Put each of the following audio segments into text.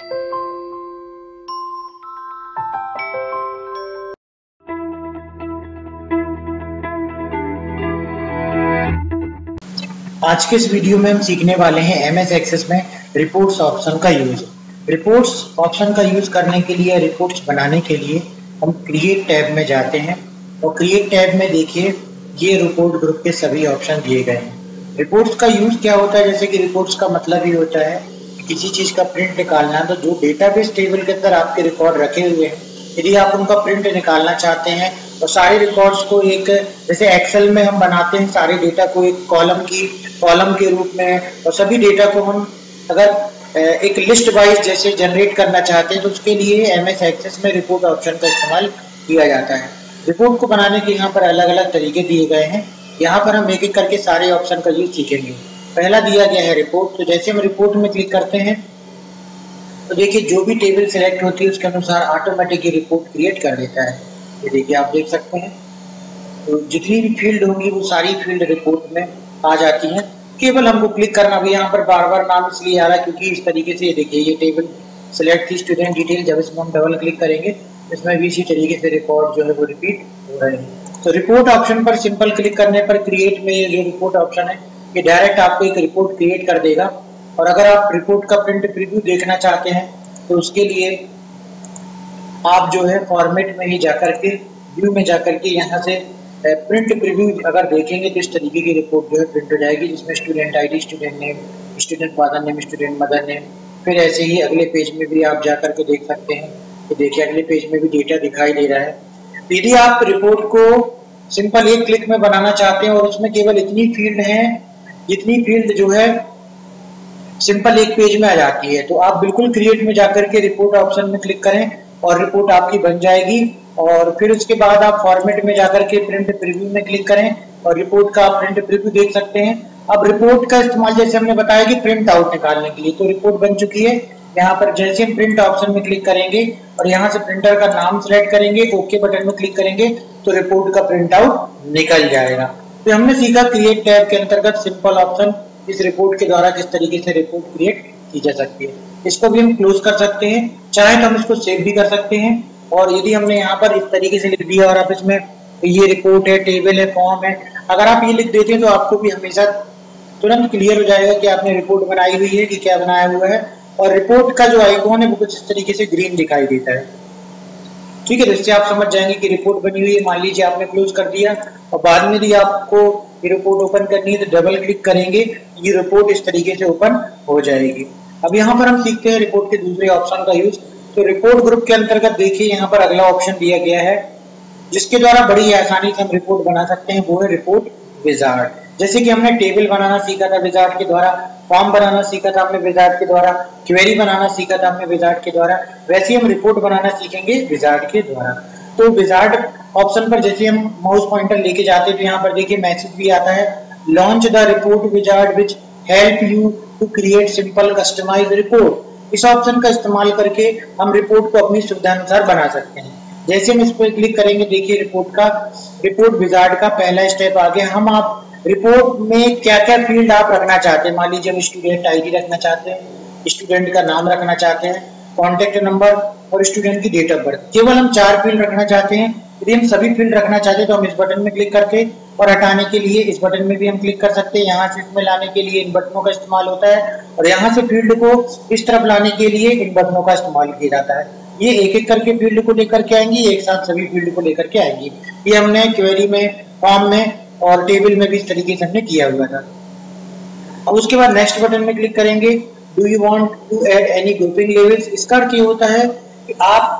आज के इस वीडियो में हम सीखने वाले हैं एम एस एक्सेस में रिपोर्ट्स ऑप्शन का यूज़ रिपोर्ट्स ऑप्शन का यूज़ करने के लिए रिपोर्ट्स बनाने के लिए हम क्रिएट टैब में जाते हैं और क्रिएट टैब में देखिए ये रिपोर्ट ग्रुप के सभी ऑप्शन दिए गए हैं. रिपोर्ट्स का यूज़ क्या होता है? जैसे कि रिपोर्ट्स का मतलब ही होता है किसी चीज़ का प्रिंट निकालना है तो जो डेटाबेस टेबल के अंदर आपके रिकॉर्ड रखे हुए हैं, यदि आप उनका प्रिंट निकालना चाहते हैं, और सारे रिकॉर्ड्स को एक, जैसे एक्सेल में हम बनाते हैं, सारे डेटा को एक कॉलम की कॉलम के रूप में, और सभी डेटा को हम अगर एक लिस्ट वाइज जैसे जनरेट करना चाहते हैं तो उसके लिए एम एस एक्सेस में रिपोर्ट ऑप्शन का इस्तेमाल किया जाता है। रिपोर्ट को बनाने के यहाँ पर अलग अलग तरीके दिए गए हैं। यहाँ पर हम एक एक करके सारे ऑप्शन का यूज़ सीखेंगे। पहला दिया गया है रिपोर्ट तो जैसे हम रिपोर्ट में क्लिक करते हैं तो देखिए जो भी टेबल सिलेक्ट होती है, उसके अनुसार ऑटोमेटिक रिपोर्ट क्रिएट कर देता है। ये देखिए आप देख सकते हैं। तो जितनी भी फ़ील्ड होंगी, वो सारी फ़ील्ड रिपोर्ट में आ जाती हैं। केवल हमको क्लिक करना भी यहाँ पर बार बार नाम इसलिए आ रहा है क्योंकि इस तरीके से ये देखिए, ये टेबल सिलेक्ट थी स्टूडेंट डिटेल जब इसमें हम डबल क्लिक करेंगे, इसमें भी इसी तरीके से रिकॉर्ड जो है वो रिपीट हो रहे हैं। तो रिपोर्ट ऑप्शन पर सिंपल क्लिक करने पर क्रिएट में ये जो रिपोर्ट ऑप्शन है। ये डायरेक्ट आपको एक रिपोर्ट क्रिएट कर देगा। और अगर आप रिपोर्ट का प्रिंट प्रीव्यू देखना चाहते हैं तो उसके लिए आप जो है फॉर्मेट में ही जाकर के व्यू में जाकर के यहाँ से प्रिंट प्रीव्यू अगर देखेंगे तो इस तरीके की रिपोर्ट जो है प्रिंट हो जाएगी, जिसमें student ID student name student father name student mother name फिर ऐसे ही अगले पेज में भी आप जाकर के देख सकते हैं। तो देखिए, अगले पेज में भी डेटा दिखाई दे रहा है। तो यदि आप रिपोर्ट को सिंपल एक क्लिक में बनाना चाहते हैं और उसमें केवल इतनी फ़ील्ड है जितनी फ़ील्ड जो है सिंपल एक पेज में आ जाती है। तो आप बिल्कुल क्रिएट में जाकर के रिपोर्ट ऑप्शन में क्लिक करें और रिपोर्ट आपकी बन जाएगी। और फिर उसके बाद आप फॉर्मेट में जाकर के प्रिंट प्रीव्यू में क्लिक करें और रिपोर्ट का प्रिंट प्रीव्यू देख सकते हैं। अब रिपोर्ट का इस्तेमाल जैसे हमने बताया कि प्रिंट आउट निकालने के लिए तो रिपोर्ट बन चुकी है। यहाँ पर जैसे हम प्रिंट ऑप्शन में क्लिक करेंगे और यहाँ से प्रिंटर का नाम सिलेक्ट करेंगे ओके बटन में क्लिक करेंगे तो रिपोर्ट का प्रिंट आउट निकल जाएगा। तो हमने सीखा क्रिएट टैब के अंतर्गत सिंपल ऑप्शन इस रिपोर्ट के द्वारा किस तरीके से रिपोर्ट क्रिएट की जा सकती है। इसको भी हम क्लोज कर सकते हैं। चाहे तो हम इसको सेव भी कर सकते हैं। और यदि हमने यहाँ पर इस तरीके से लिख दिया और आप इसमें ये रिपोर्ट है टेबल है फॉर्म है, अगर आप ये लिख देते हैं तो आपको भी हमेशा तुरंत क्लियर हो जाएगा कि आपने रिपोर्ट बनाई हुई है कि क्या बनाया हुआ है। और रिपोर्ट का जो आइकॉन है वो कुछ इस तरीके से ग्रीन दिखाई देता है। ठीक है तो इससे आप समझ जाएँगे कि रिपोर्ट बनी हुई है, मान लीजिए आपने क्लोज कर दिया, और बाद में यदि आपको ये रिपोर्ट ओपन करनी है तो डबल क्लिक करेंगे, ये रिपोर्ट इस तरीके से ओपन हो जाएगी। अब यहाँ पर हम सीखते हैं रिपोर्ट के दूसरे ऑप्शन का यूज़ तो रिपोर्ट ग्रुप के अंतर्गत देखिए, यहाँ पर अगला ऑप्शन दिया गया है, जिसके द्वारा बड़ी आसानी से हम रिपोर्ट बना सकते हैं, वो है रिपोर्ट विजार्ड जैसे कि हमने टेबल बनाना सीखा था विजार्ड के द्वारा फॉर्म बनाना सीखा था हमने विजार्ड के द्वारा क्वेरी बनाना सीखा था हमने विजार्ड के द्वारा, वैसे हम रिपोर्ट बनाना सीखेंगे विजार्ड के द्वारा। तो विजार्ड ऑप्शन पर जैसे हम माउस पॉइंटर लेके जाते तो यहाँ पर देखिए मैसेज भी आता है launch the report wizard which help you to create simple customise report इस ऑप्शन का इस्तेमाल करके हम रिपोर्ट को अपनी सुविधा अनुसार बना सकते हैं। जैसे हम इस पर क्लिक करेंगे, देखिए रिपोर्ट का रिपोर्ट विजार्ड का पहला स्टेप आ गया हम आप रिपोर्ट में क्या क्या फ़ील्ड आप रखना चाहते हैं? मान लीजिए हम स्टूडेंट आईडी रखना चाहते हैं स्टूडेंट का नाम रखना चाहते हैं कॉन्टेक्ट नंबर और स्टूडेंट की डेट ऑफ़ बर्थ केवल हम चार फ़ील्ड रखना चाहते हैं। यदि हम सभी फ़ील्ड रखना चाहते हैं तो हम इस बटन में क्लिक करके और हटाने के लिए इस बटन में भी हम क्लिक कर सकते हैं। यहाँ से इसमें लाने के लिए इन बटनों का इस्तेमाल होता है और यहाँ से फ़ील्ड को इस तरफ़ लाने के लिए इन बटनों का इस्तेमाल किया जाता है। ये एक एक करके फ़ील्ड को लेकर के आएँगी, एक साथ सभी फ़ील्ड को लेकर के आएँगी। ये हमने क्वेरी में फॉर्म में और टेबल में भी इस तरीके से हमने किया हुआ था। अब उसके बाद नेक्स्ट बटन में क्लिक करेंगे। Do you want to add any grouping levels इसका अर्थ ये होता है कि आप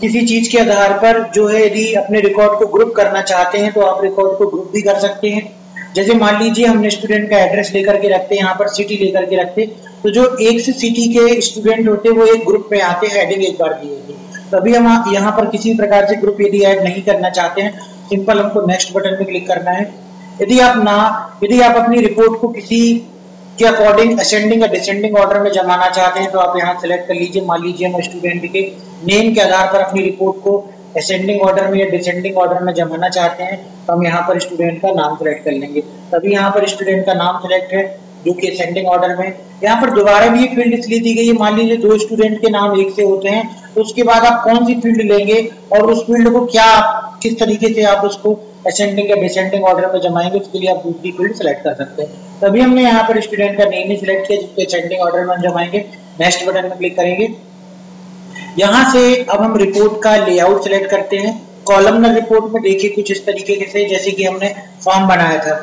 किसी चीज़ के आधार पर जो है यदि अपने रिकॉर्ड को ग्रुप करना चाहते हैं तो आप रिकॉर्ड को ग्रुप भी कर सकते हैं। जैसे मान लीजिए हमने स्टूडेंट का एड्रेस लेकर के रखते हैं यहाँ पर सिटी लेकर के रखते तो जो एक से सिटी के स्टूडेंट होते हैं वो एक ग्रुप में आते हैं हेडिंग एक बार दी होगी तो अभी हम यहाँ पर किसी प्रकार से ग्रुप यदि ऐड नहीं करना चाहते हैं सिंपल हमको नेक्स्ट बटन में क्लिक करना है। यदि आप ना, यदि आप अपनी रिपोर्ट को किसी के अकॉर्डिंग असेंडिंग या डिसेंडिंग ऑर्डर में जमाना चाहते हैं तो आप यहाँ सेलेक्ट कर लीजिए। मान लीजिए हम स्टूडेंट के नेम के आधार पर अपनी रिपोर्ट को असेंडिंग ऑर्डर में या डिसेंडिंग ऑर्डर में जमाना चाहते हैं तो हम यहाँ पर स्टूडेंट का नाम सेलेक्ट कर लेंगे। तभी यहाँ पर स्टूडेंट का नाम सेलेक्ट है, जो कि असेंडिंग ऑर्डर में। यहाँ पर दोबारा भी ये फ़ील्ड इसलिए दी गई है। मान लीजिए दो स्टूडेंट के नाम एक से होते हैं उसके बाद आप कौन सी फ़ील्ड लेंगे और उस फ़ील्ड को क्या किस तरीके से आप उसको असेंडिंग या डिसेंडिंग ऑर्डर में जमाएँगे, उसके लिए आप दूसरी फ़ील्ड सेलेक्ट कर सकते हैं। तभी हमने यहाँ पर स्टूडेंट का नेम ही सिलेक्ट किया, जिसको असेंडिंग ऑर्डर में जमाएँगे। नेक्स्ट बटन में क्लिक करेंगे। यहाँ से अब हम रिपोर्ट का लेआउट सिलेक्ट करते हैं। कॉलमनर रिपोर्ट में देखिए कुछ इस तरीके से जैसे कि हमने फॉर्म बनाया था।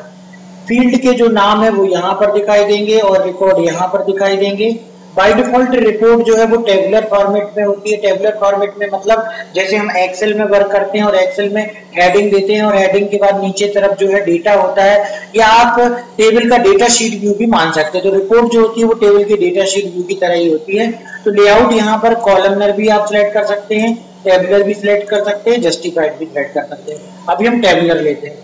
फ़ील्ड के जो नाम है वो यहाँ पर दिखाई देंगे और रिकॉर्ड यहाँ पर दिखाई देंगे। बाय डिफ़ॉल्ट रिपोर्ट जो है वो टेबुलर फॉर्मेट में होती है। टेबुलर फॉर्मेट में मतलब जैसे हम एक्सेल में वर्क करते हैं और एक्सेल में हेडिंग देते हैं और हेडिंग के बाद नीचे तरफ़ जो है डेटा होता है, या आप टेबल का डेटा शीट व्यू भी मान सकते हैं। तो रिपोर्ट जो होती है वो टेबल के डेटा शीट व्यू की तरह ही होती है। तो लेआउट यहाँ पर कॉलमनर भी आप सिलेक्ट कर सकते हैं टेबुलर भी सिलेक्ट कर सकते हैं जस्टिफाइड भी सिलेक्ट कर सकते हैं। अभी हम टेबुलर लेते हैं।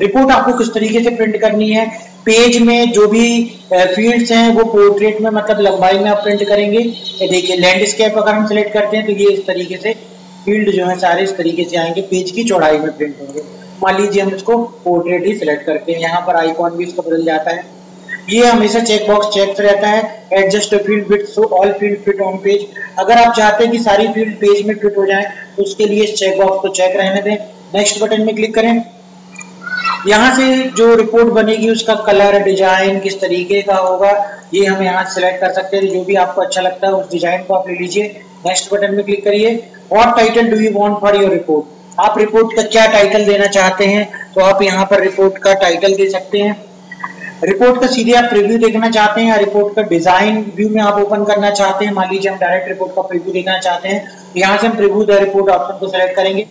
रिपोर्ट आपको किस तरीके से प्रिंट करनी है? पेज में जो भी फील्ड्स हैं, वो पोर्ट्रेट में मतलब लंबाई में आप प्रिंट करेंगे। ये देखिए लैंडस्केप अगर हम सिलेक्ट करते हैं तो ये इस तरीके से फ़ील्ड जो है, सारे इस तरीके से आएँगे। पेज की चौड़ाई में प्रिंट होंगे। मान लीजिए हम इसको पोर्ट्रेट ही सिलेक्ट करते हैं। यहाँ पर आईकॉन भी इसका बदल जाता है। ये हमेशा चेक बॉक्स चेक रहता है। Adjust field width so all field fit on page अगर आप चाहते हैं कि सारी फ़ील्ड पेज में फिट हो जाए तो उसके लिए इस चेक बॉक्स को चेक रहने दें। नेक्स्ट बटन में क्लिक करें। यहाँ से जो रिपोर्ट बनेगी, उसका कलर डिज़ाइन किस तरीके का होगा, ये हम यहाँ सेलेक्ट कर सकते हैं। जो भी आपको अच्छा लगता है, उस डिज़ाइन को आप ले लीजिए। नेक्स्ट बटन में क्लिक करिए। What title do you want for your report आप रिपोर्ट का क्या टाइटल देना चाहते हैं तो आप यहाँ पर रिपोर्ट का टाइटल दे सकते हैं। रिपोर्ट का सीधे आप प्रीव्यू देखना चाहते हैं या रिपोर्ट का डिज़ाइन व्यू में आप ओपन करना चाहते हैं? मान लीजिए हम डायरेक्ट रिपोर्ट का प्रीव्यू देखना चाहते हैं। यहाँ से हम प्रीव्यू द रिपोर्ट ऑप्शन को सिलेक्ट करेंगे।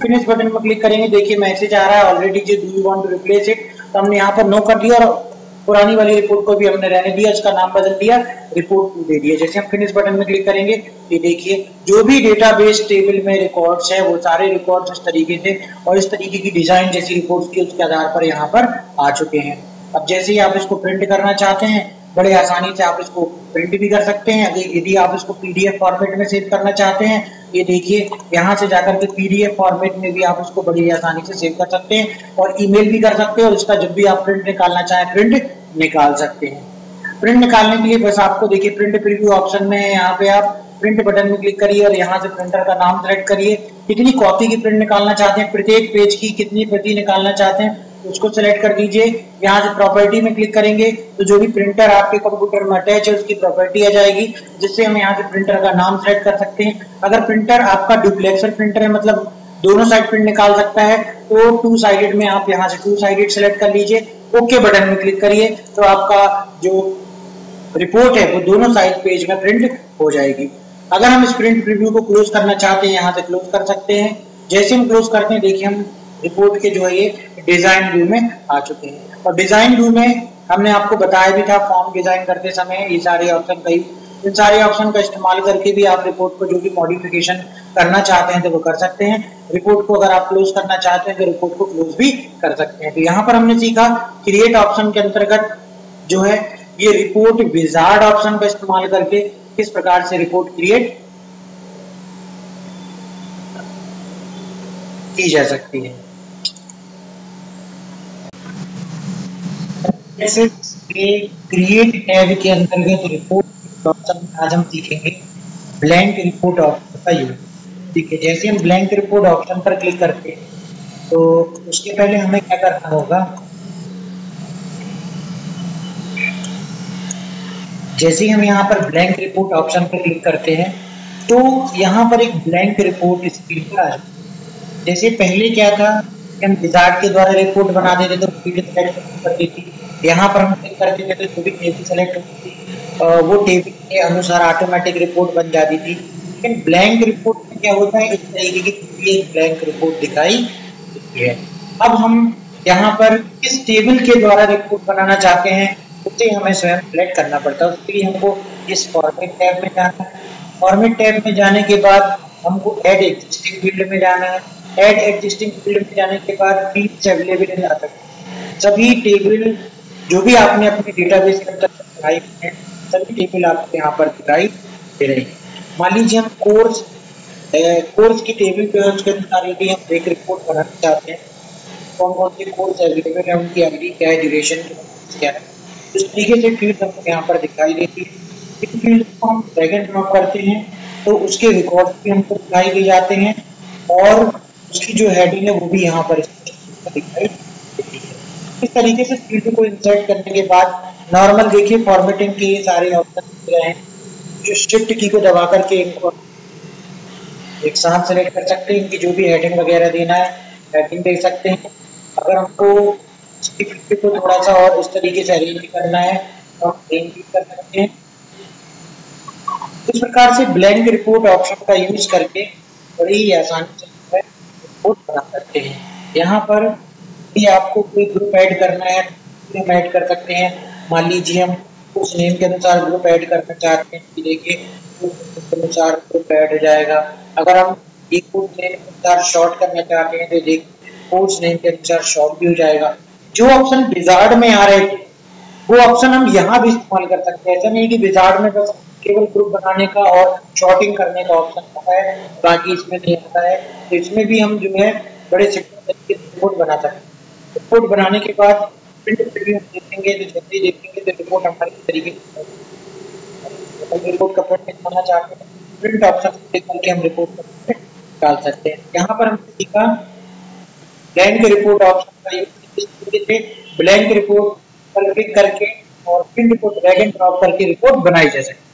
फिनिश बटन पर क्लिक करेंगे। देखिए मैसेज आ रहा है ऑलरेडी जो do you want to replace it तो हमने यहाँ पर नो कर दिया और पुरानी वाली रिपोर्ट को भी हमने रहने दिया, इसका नाम बदल दिया रिपोर्ट दे दिया। जैसे हम फिनिश बटन में क्लिक करेंगे, ये देखिए, जो भी डेटाबेस टेबल में रिकॉर्ड्स है, वो सारे रिकॉर्ड्स इस तरीके से और इस तरीके की डिज़ाइन जैसी रिपोर्ट्स की उसके आधार पर यहाँ पर आ चुके हैं। अब जैसे ही आप इसको प्रिंट करना चाहते हैं, बड़े आसानी से आप इसको प्रिंट भी कर सकते हैं। यदि आप इसको पीडीएफ फॉर्मेट में सेव करना चाहते हैं ये देखिए, यहाँ से जाकर के पीडीएफ फॉर्मेट में भी आप उसको बड़ी आसानी से सेव कर सकते हैं और ईमेल भी कर सकते हैं और इसका जब भी आप प्रिंट निकालना चाहें प्रिंट निकाल सकते हैं। प्रिंट निकालने के लिए बस आपको देखिए प्रिंट प्रीव्यू ऑप्शन में यहाँ पे आप प्रिंट बटन में क्लिक करिए और यहाँ से प्रिंटर का नाम सेलेक्ट करिए। कितनी कॉपी की प्रिंट निकालना चाहते हैं, प्रत्येक पेज की कितनी प्रति निकालना चाहते हैं उसको सेलेक्ट कर दीजिए। यहाँ से प्रॉपर्टी में क्लिक करेंगे तो जो भी प्रिंटर आपके कंप्यूटर में अटैच है, उसकी प्रॉपर्टी आ जाएगी, जिससे हम यहाँ से प्रिंटर का नाम सेलेक्ट कर सकते हैं। अगर प्रिंटर आपका डुप्लेक्सर प्रिंटर है मतलब दोनों साइड प्रिंट निकाल सकता है तो टू साइडेड में आप यहाँ से टू साइडेड सेलेक्ट कर लीजिए। ओके बटन में क्लिक करिए तो आपका जो रिपोर्ट है, वो दोनों साइड पेज में प्रिंट हो जाएगी। अगर हम इस प्रिंट प्रीव्यू को क्लोज करना चाहते हैं, यहाँ से क्लोज कर सकते हैं। जैसे हम क्लोज करते हैं, देखिए हम रिपोर्ट के जो है ये डिज़ाइन व्यू में आ चुके हैं। और डिज़ाइन व्यू में हमने आपको बताया भी था फॉर्म डिज़ाइन करते समय ये सारे ऑप्शन कई। इन सारे ऑप्शन का इस्तेमाल करके भी आप रिपोर्ट को जो भी मॉडिफिकेशन करना चाहते हैं तो वो कर सकते हैं। रिपोर्ट को अगर आप क्लोज करना चाहते हैं तो रिपोर्ट को क्लोज भी कर सकते हैं। तो यहाँ पर हमने सीखा क्रिएट ऑप्शन के अंतर्गत जो है ये रिपोर्ट विजार्ड ऑप्शन का इस्तेमाल करके किस प्रकार से रिपोर्ट क्रिएट की जा सकती है। जैसे क्रिएट के अंतर्गत रिपोर्ट आज हम सीखेंगे ब्लैंक रिपोर्ट ऑप्शन का यूज़ ठीक है, जैसे हम ब्लैंक रिपोर्ट ऑप्शन पर क्लिक करते हैं तो उसके पहले हमें क्या करना होगा? जैसे हम यहाँ पर ब्लैंक रिपोर्ट ऑप्शन पर क्लिक करते हैं तो यहाँ पर एक ब्लैंक रिपोर्ट स्क्रीन पर आ जाती है। जैसे पहले क्या था? हम विजार्ड के द्वारा रिपोर्ट बना देते तो फ़ील्ड सेलेक्ट करती थी यहाँ पर हम क्लिक करते थे तो जो भी टेबल सेलेक्ट होती थी वो टेबल के अनुसार ऑटोमेटिक रिपोर्ट बन जाती थी। लेकिन ब्लैंक रिपोर्ट में क्या होता है, इस तरीके की एक ब्लैंक रिपोर्ट दिखाई देती है। अब हम यहाँ पर किस टेबल के द्वारा रिपोर्ट बनाना चाहते हैं, उसे हमें स्वयं सिलेक्ट करना पड़ता है। उसके लिए हमको इस फॉर्मेट टैब में जाना है। फॉर्मेट टैब में जाने के बाद हमको एड एग्जिस्टिंग फ़ील्ड में जाना है। एड एग्जिस्टिंग फ़ील्ड में जाने के बाद फ़ील्ड अवेलेबल आ सकते हैं सभी टेबल जो भी आपने अपने डेटाबेस के अंदर दिखाई है सभी टेबल आपको यहाँ पर दिखाई दे रहे हैं। मान लीजिए हम कोर्स कोर्स की टेबल पे उसके अनुसार यदि हम एक रिपोर्ट बनाना चाहते हैं। कौन कौन से कोर्स अवेलेबल है, उनकी आईडी क्या है ड्यूरेशन क्या है। इस तरीके से फ़ील्ड हमको यहाँ पर दिखाई देती है। इन फ़ील्ड को हम ड्रैग एंड ड्रॉप करते हैं तो उसके रिकॉर्ड भी हमको दिखाई दे जाते हैं और उसकी जो हेडिंग है वो भी यहाँ पर इस तरीके से फ़ील्ड को इंसर्ट करने के बाद नॉर्मल देखिए फॉर्मेटिंग के सारे ऑप्शन हैं। जो शिफ्ट की को दबा करके इनको एक साथ सेलेक्ट कर सकते हैं, इनकी जो भी हेडिंग वगैरह देना है हेडिंग दे सकते हैं। अगर हमको इसकी फिफ्टी को थोड़ा सा और इस तरीके से अरेंज करना है तो हम अरेंज भी कर सकते हैं। इस प्रकार से ब्लैंक रिपोर्ट ऑप्शन का यूज़ करके बड़ी आसानी से रिपोर्ट बना सकते हैं। यहाँ पर भी आपको कोई ग्रुप ऐड करना है ग्रुप ऐड कर सकते हैं। मान लीजिए हम उस नेम के अनुसार ग्रुप ऐड करना चाहते हैं, कि देखिए अनुसार ग्रुप ऐड हो जाएगा। अगर हम एक कोर्स नेम के अनुसार शॉर्ट करना चाहते हैं तो देखिए कोर्स नेम के अनुसार शॉर्ट भी हो जाएगा। जो ऑप्शन विजार्ड में आ रहे थे, वो ऑप्शन हम यहाँ भी इस्तेमाल कर सकते हैं। ऐसा नहीं कि विजार्ड में बस केवल ग्रुप बनाने का और शॉर्टिंग करने का ऑप्शन होता है, बाकी इसमें नहीं आता है। तो इसमें भी हम जो है, बड़े रिपोर्ट बना सकते हैं। रिपोर्ट बनाने के बाद प्रिंट प्रीव्यू देखेंगे तो जब भी देखेंगे तो रिपोर्ट हमारे तरीके से रिपोर्ट का प्रिंट निकालना चाहते हैं प्रिंट ऑप्शन क्लिक करके हम रिपोर्ट डाल सकते हैं। यहाँ पर हमने सीखा ब्लैंक रिपोर्ट ऑप्शन का यूज़ ब्लैंक रिपोर्ट पर क्लिक करके और print report drag and drop करके रिपोर्ट बनाई जा सकती है।